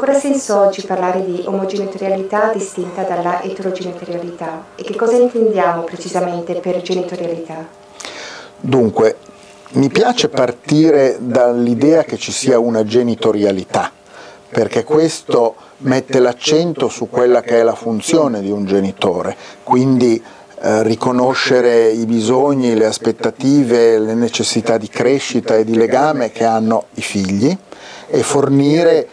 ancora senso oggi parlare di omogenitorialità distinta dalla eterogenitorialità? E che cosa intendiamo precisamente per genitorialità? Dunque, mi piace partire dall'idea che ci sia una genitorialità, perché questo mette l'accento su quella che è la funzione di un genitore, quindi eh, riconoscere i bisogni, le aspettative, le necessità di crescita e di legame che hanno i figli e fornire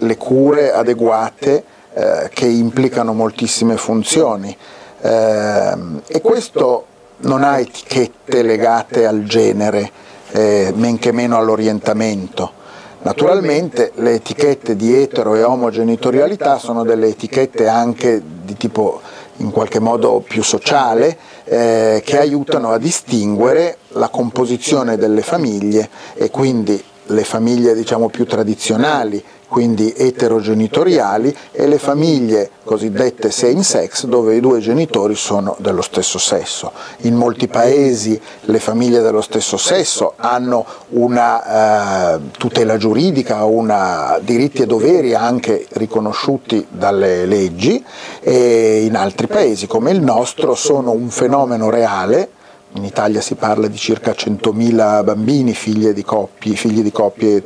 le cure adeguate eh, che implicano moltissime funzioni. Eh, e questo non ha etichette legate al genere, eh, men che meno all'orientamento. Naturalmente le etichette di etero e omogenitorialità sono delle etichette anche di tipo in qualche modo più sociale eh, che aiutano a distinguere la composizione delle famiglie e quindi le famiglie diciamo più tradizionali quindi eterogenitoriali, e le famiglie cosiddette same sex, dove i due genitori sono dello stesso sesso. In molti paesi le famiglie dello stesso sesso hanno una eh, tutela giuridica, una, diritti e doveri anche riconosciuti dalle leggi, e in altri paesi come il nostro sono un fenomeno reale in Italia si parla di circa 100.000 bambini figli di coppie, figli di coppie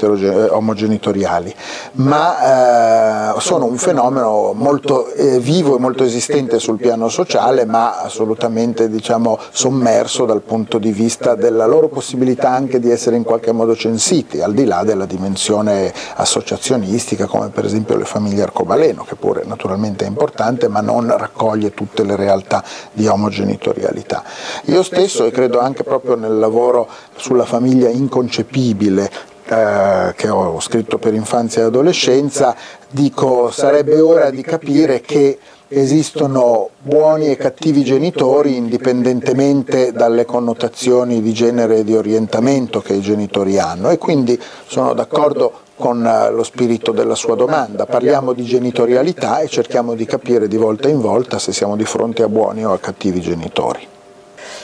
omogenitoriali, ma eh, sono un fenomeno molto eh, vivo e molto esistente sul piano sociale, ma assolutamente diciamo, sommerso dal punto di vista della loro possibilità anche di essere in qualche modo censiti, al di là della dimensione associazionistica, come per esempio le famiglie arcobaleno, che pure naturalmente è importante, ma non raccoglie tutte le realtà di omogenitorialità. Io stesso stesso e credo anche proprio nel lavoro sulla famiglia inconcepibile eh, che ho scritto per infanzia e adolescenza, dico sarebbe ora di capire che esistono buoni e cattivi genitori indipendentemente dalle connotazioni di genere e di orientamento che i genitori hanno e quindi sono d'accordo con lo spirito della sua domanda. Parliamo di genitorialità e cerchiamo di capire di volta in volta se siamo di fronte a buoni o a cattivi genitori.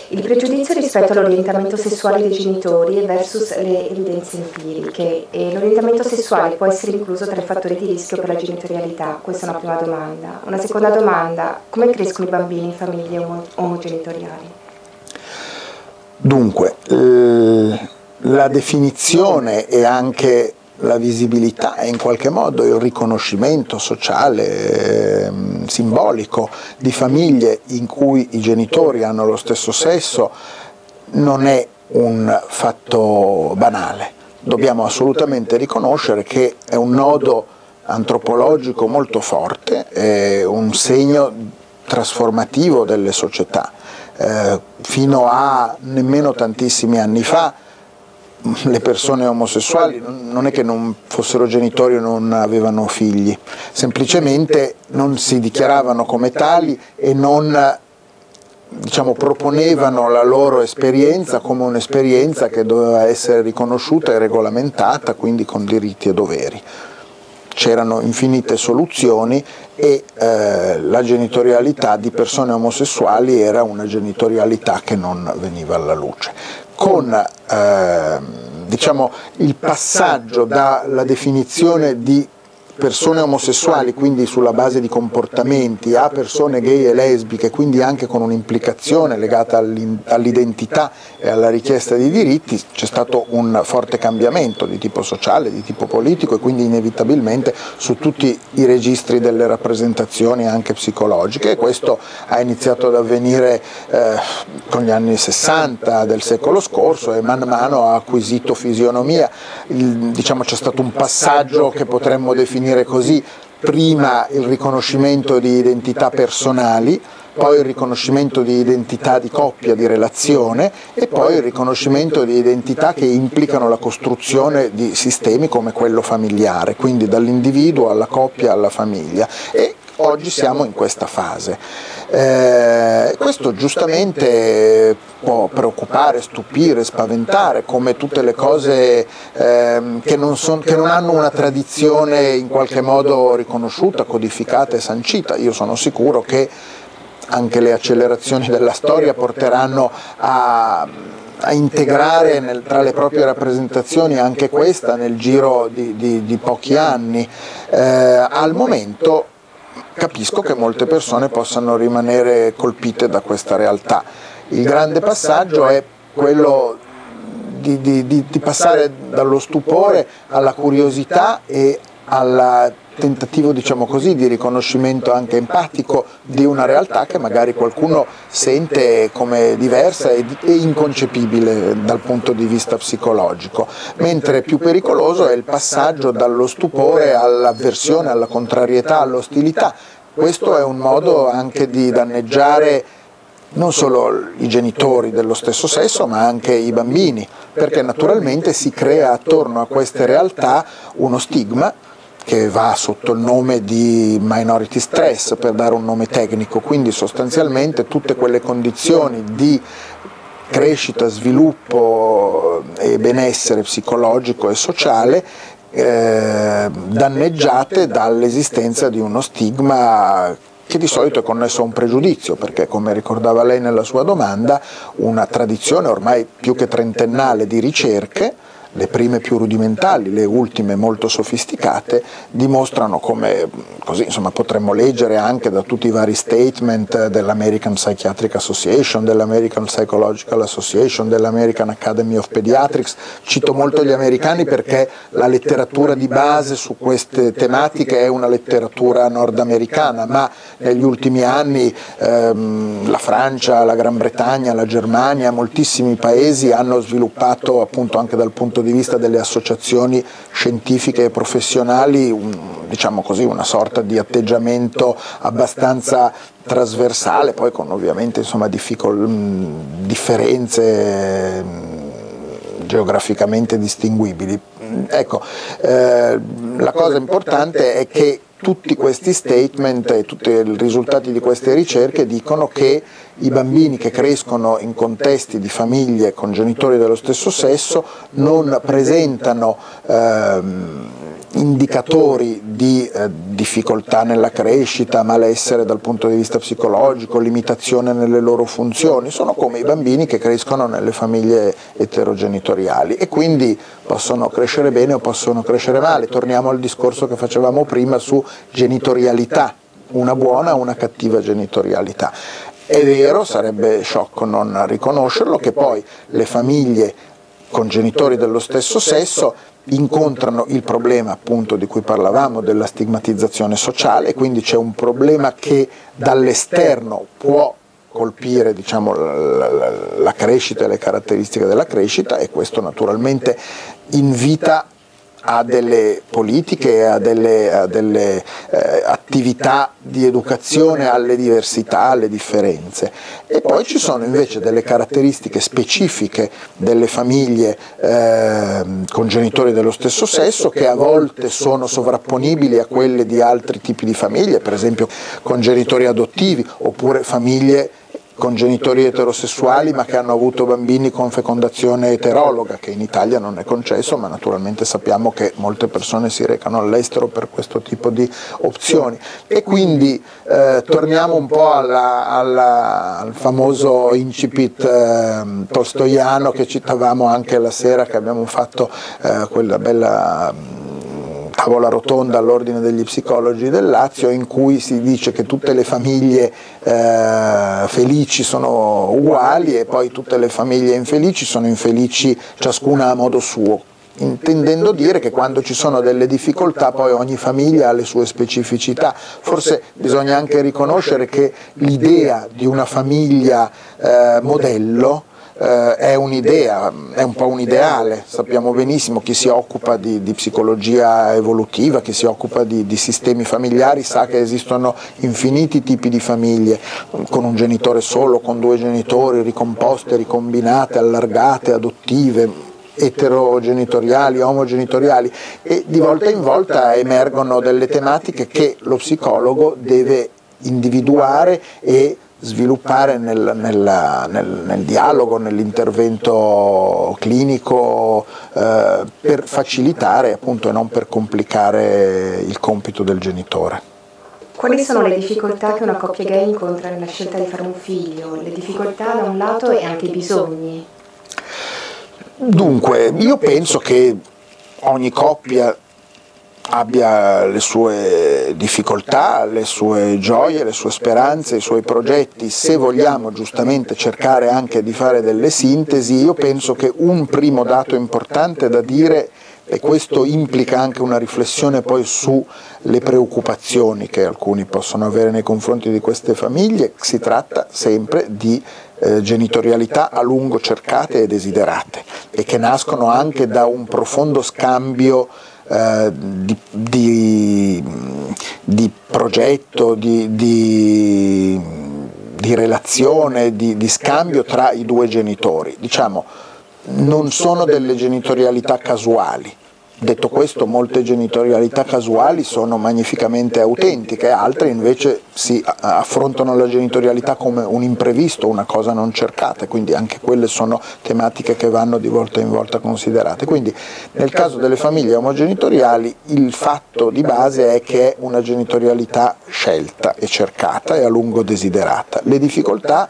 Il pregiudizio rispetto all'orientamento sessuale dei genitori versus le evidenze empiriche e l'orientamento sessuale può essere incluso tra i fattori di rischio per la genitorialità? Questa è una prima domanda. Una seconda domanda, come crescono i bambini in famiglie omogenitoriali? Dunque, la definizione e anche la visibilità e in qualche modo il riconoscimento sociale, eh, simbolico di famiglie in cui i genitori hanno lo stesso sesso non è un fatto banale. Dobbiamo assolutamente riconoscere che è un nodo antropologico molto forte, è un segno trasformativo delle società. Eh, fino a nemmeno tantissimi anni fa le persone omosessuali non è che non fossero genitori o non avevano figli, semplicemente non si dichiaravano come tali e non diciamo, proponevano la loro esperienza come un'esperienza che doveva essere riconosciuta e regolamentata, quindi con diritti e doveri. C'erano infinite soluzioni e eh, la genitorialità di persone omosessuali era una genitorialità che non veniva alla luce con eh, diciamo, il passaggio dalla definizione di persone omosessuali, quindi sulla base di comportamenti, a persone gay e lesbiche, quindi anche con un'implicazione legata all'identità e alla richiesta di diritti, c'è stato un forte cambiamento di tipo sociale, di tipo politico e quindi inevitabilmente su tutti i registri delle rappresentazioni anche psicologiche e questo ha iniziato ad avvenire eh, con gli anni 60 del secolo scorso e man mano ha acquisito fisionomia, il, diciamo c'è stato un passaggio che potremmo definire definire così, prima il riconoscimento di identità personali, poi il riconoscimento di identità di coppia, di relazione e poi il riconoscimento di identità che implicano la costruzione di sistemi come quello familiare, quindi dall'individuo alla coppia alla famiglia. E oggi siamo in questa fase. Eh, questo giustamente può preoccupare, stupire, spaventare, come tutte le cose eh, che, non son, che non hanno una tradizione in qualche modo riconosciuta, codificata e sancita. Io sono sicuro che anche le accelerazioni della storia porteranno a a integrare nel, tra le proprie rappresentazioni anche questa nel giro di, di, di pochi anni. Eh, al momento capisco che molte persone possano rimanere colpite da questa realtà. Il grande passaggio è quello di, di, passare dallo stupore alla curiosità e al tentativo diciamo così, di riconoscimento anche empatico di una realtà che magari qualcuno sente come diversa e, inconcepibile dal punto di vista psicologico, mentre più pericoloso è il passaggio dallo stupore all'avversione, alla contrarietà, all'ostilità. Questo è un modo anche di danneggiare non solo i genitori dello stesso sesso ma anche i bambini, perché naturalmente si crea attorno a queste realtà uno stigma che va sotto il nome di minority stress per dare un nome tecnico, quindi sostanzialmente tutte quelle condizioni di crescita, sviluppo e benessere psicologico e sociale eh, danneggiate dall'esistenza di uno stigma che di solito è connesso a un pregiudizio, perché come ricordava lei nella sua domanda, una tradizione ormai più che trentennale di ricerche le prime più rudimentali, le ultime molto sofisticate, dimostrano come, così insomma, potremmo leggere anche da tutti i vari statement dell'American Psychiatric Association, dell'American Psychological Association, dell'American Academy of Pediatrics, cito molto gli americani perché la letteratura di base su queste tematiche è una letteratura nordamericana, ma negli ultimi anni ehm, la Francia, la Gran Bretagna, la Germania, moltissimi paesi hanno sviluppato appunto anche dal punto punto di vista delle associazioni scientifiche e professionali un, diciamo così, una sorta di atteggiamento abbastanza trasversale, poi con ovviamente insomma, difficol- differenze geograficamente distinguibili. Ecco, eh, la cosa importante è che tutti questi statement e tutti i risultati di queste ricerche dicono che i bambini che crescono in contesti di famiglie con genitori dello stesso sesso non presentano ehm, indicatori di eh, difficoltà nella crescita, malessere dal punto di vista psicologico, limitazione nelle loro funzioni, sono come i bambini che crescono nelle famiglie eterogenitoriali e quindi possono crescere bene o possono crescere male. Torniamo al discorso che facevamo prima su genitorialità, una buona o una cattiva genitorialità. È vero, sarebbe sciocco non riconoscerlo, che poi le famiglie con genitori dello stesso sesso incontrano il problema appunto di cui parlavamo della stigmatizzazione sociale, quindi c'è un problema che dall'esterno può colpire diciamo, la, la, la crescita e le caratteristiche della crescita e questo naturalmente invita a delle politiche, a delle, a delle eh, attività di educazione alle diversità, alle differenze. E poi ci sono invece delle caratteristiche specifiche delle famiglie eh, con genitori dello stesso sesso che a volte sono sovrapponibili a quelle di altri tipi di famiglie, per esempio con genitori adottivi oppure famiglie con genitori eterosessuali ma che hanno avuto bambini con fecondazione eterologa, che in Italia non è concesso, ma naturalmente sappiamo che molte persone si recano all'estero per questo tipo di opzioni. E quindi eh, torniamo un po' alla, alla, al famoso incipit eh, tolstoiano che citavamo anche la sera che abbiamo fatto eh, quella bella tavola rotonda all'ordine degli psicologi del Lazio in cui si dice che tutte le famiglie eh, felici sono uguali e poi tutte le famiglie infelici sono infelici ciascuna a modo suo intendendo dire che quando ci sono delle difficoltà poi ogni famiglia ha le sue specificità. Forse bisogna anche riconoscere che l'idea di una famiglia eh, modello eh, è un'idea, è un po' un ideale, sappiamo benissimo chi si occupa di, di psicologia evolutiva, chi si occupa di, di, sistemi familiari sa che esistono infiniti tipi di famiglie, con un genitore solo, con due genitori, ricomposte, ricombinate, allargate, adottive, eterogenitoriali, omogenitoriali e di volta in volta emergono delle tematiche che lo psicologo deve individuare e sviluppare nel, nel, nel, nel dialogo, nell'intervento clinico eh, per facilitare appunto, e non per complicare il compito del genitore. Quali sono le difficoltà che una coppia gay incontra nella scelta di fare un figlio? Le difficoltà da un lato e anche i bisogni? Dunque, io penso che ogni coppia abbia le sue difficoltà, le sue gioie, le sue speranze, i suoi progetti, se vogliamo giustamente cercare anche di fare delle sintesi, io penso che un primo dato importante da dire e questo implica anche una riflessione poi sulle preoccupazioni che alcuni possono avere nei confronti di queste famiglie, si tratta sempre di eh, genitorialità a lungo cercate e desiderate e che nascono anche da un profondo scambio eh, di, di, di, progetto, di, di relazione, di, scambio tra i due genitori. Diciamo, non sono delle genitorialità casuali, Detto questo, molte genitorialità casuali sono magnificamente autentiche, altre invece si affrontano la genitorialità come un imprevisto, una cosa non cercata, quindi anche quelle sono tematiche che vanno di volta in volta considerate. Quindi nel caso delle famiglie omogenitoriali il fatto di base è che è una genitorialità scelta e cercata e a lungo desiderata. Le difficoltà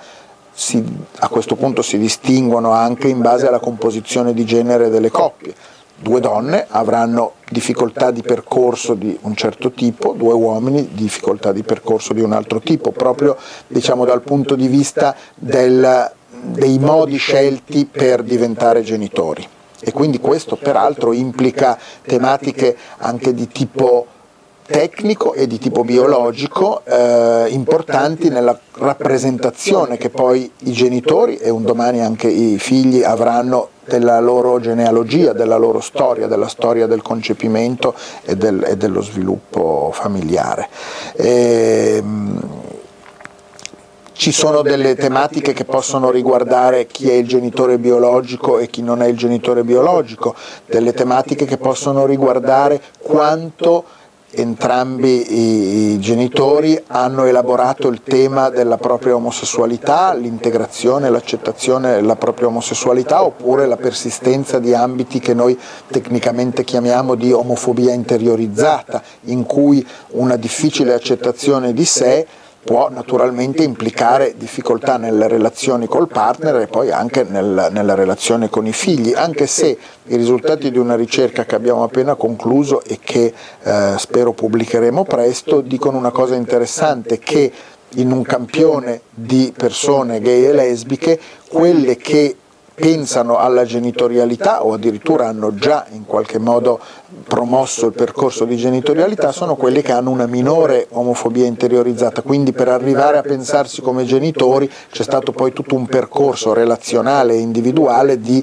si, a questo punto si distinguono anche in base alla composizione di genere delle coppie due donne avranno difficoltà di percorso di un certo tipo, due uomini difficoltà di percorso di un altro tipo, proprio diciamo, dal punto di vista del, dei modi scelti per diventare genitori. E quindi questo peraltro implica tematiche anche di tipo tecnico e di tipo biologico eh, importanti nella rappresentazione che poi i genitori e un domani anche i figli avranno della loro genealogia, della loro storia, della storia del concepimento e, del, e dello sviluppo familiare. E, ehm, ci sono delle tematiche che possono riguardare chi è il genitore biologico e chi non è il genitore biologico, delle tematiche che possono riguardare quanto entrambi i genitori hanno elaborato il tema della propria omosessualità, l'integrazione, l'accettazione della propria omosessualità oppure la persistenza di ambiti che noi tecnicamente chiamiamo di omofobia interiorizzata, in cui una difficile accettazione di sé può naturalmente implicare difficoltà nelle relazioni col partner e poi anche nel, nella relazione con i figli, anche se i risultati di una ricerca che abbiamo appena concluso e che eh, spero pubblicheremo presto dicono una cosa interessante, che in un campione di persone gay e lesbiche, quelle che pensano alla genitorialità o addirittura hanno già in qualche modo promosso il percorso di genitorialità sono quelli che hanno una minore omofobia interiorizzata, quindi per arrivare a pensarsi come genitori c'è stato poi tutto un percorso relazionale e individuale di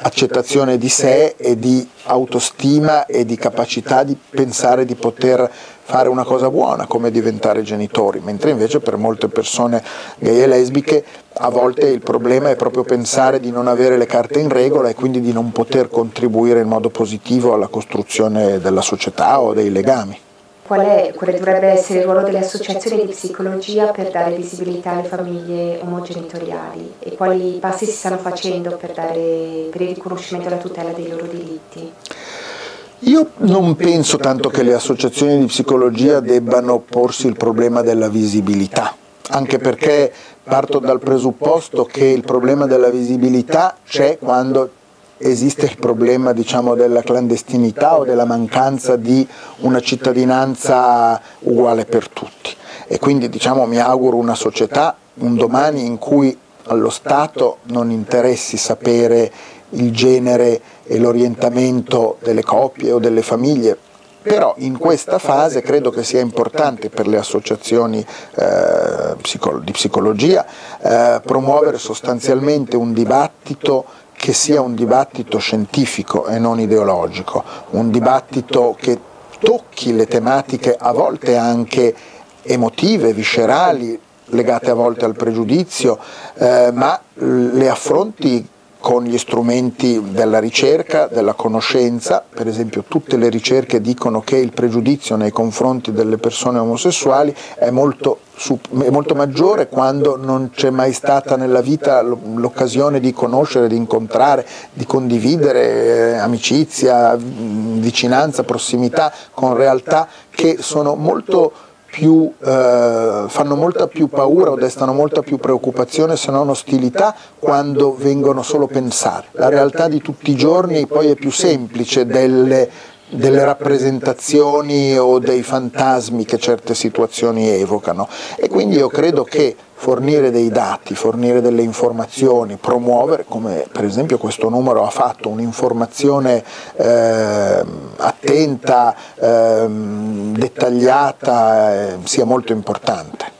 accettazione di sé e di autostima e di capacità di pensare di poter fare una cosa buona come diventare genitori, mentre invece per molte persone gay e lesbiche a volte il problema è proprio pensare di non avere le carte in regola e quindi di non poter contribuire in modo positivo alla costruzione della società o dei legami. Qual è, quale dovrebbe essere il ruolo delle associazioni di psicologia per dare visibilità alle famiglie omogenitoriali e quali passi si stanno facendo per, dare, per il riconoscimento e la tutela dei loro diritti? Io non penso tanto che le associazioni di psicologia debbano porsi il problema della visibilità, anche perché parto dal presupposto che il problema della visibilità c'è quando esiste il problema diciamo, della clandestinità o della mancanza di una cittadinanza uguale per tutti. E quindi diciamo, mi auguro una società, un domani in cui allo Stato non interessi sapere il genere e l'orientamento delle coppie o delle famiglie, però in questa fase credo che sia importante per le associazioni eh, di psicologia eh, promuovere sostanzialmente un dibattito che sia un dibattito scientifico e non ideologico, un dibattito che tocchi le tematiche a volte anche emotive, viscerali, legate a volte al pregiudizio, eh, ma le affronti con gli strumenti della ricerca, della conoscenza, per esempio tutte le ricerche dicono che il pregiudizio nei confronti delle persone omosessuali è molto, è molto maggiore quando non c'è mai stata nella vita l'occasione di conoscere, di incontrare, di condividere eh, amicizia, vicinanza, prossimità con realtà che sono molto più, eh, fanno molta più paura o destano molta più preoccupazione se non ostilità quando vengono solo pensate. La realtà di tutti i giorni poi è più semplice delle, delle rappresentazioni o dei fantasmi che certe situazioni evocano e quindi io credo che fornire dei dati, fornire delle informazioni, promuovere, come per esempio questo numero ha fatto, un'informazione eh, attenta, eh, dettagliata, eh, sia molto importante.